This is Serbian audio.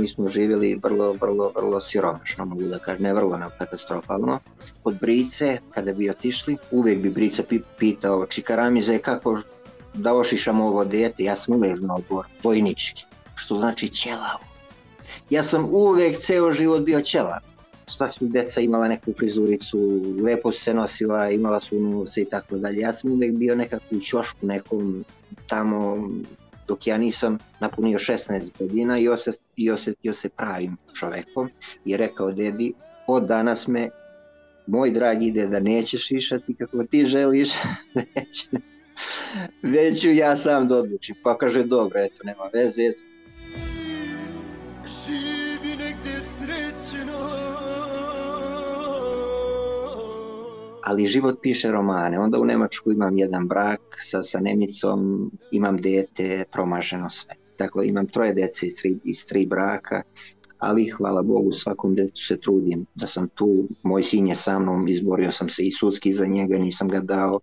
mi smo živjeli vrlo, vrlo, vrlo siromašno, mogu da kažem, ne vrlo, nego katastrofalno. Od Brice, kada bi otišli, uvek bi Brica pitao Čikaramize kako da ošišam ovo dete, ja sam uvek znao odgovor, vojnički, što znači ćelav. Ja sam uvek ceo život bio ćelav. Sva su deca imala neku frizuricu, lepo se nosila, imala su nuse i tako dalje. Ja sam uvek bio nekako u čošku nekom tamo dok ja nisam napunio 16 godina i, osjet, i osetio se pravim čovekom i rekao dedi, od danas me moj dragi deda nećeš šišati kako ti želiš, već, već ja sam da odlučim. Pa kaže, dobro, eto, nema veze, ali život piše romane. Onda u Nemačku imam jedan brak sa, sa Nemicom, imam dete, promašeno sve. Dakle, imam troje dece iz tri, iz tri braka, ali hvala Bogu svakom detetu se trudim da sam tu. Moj sin je sa mnom, izborio sam se i sudski za njega, nisam ga dao.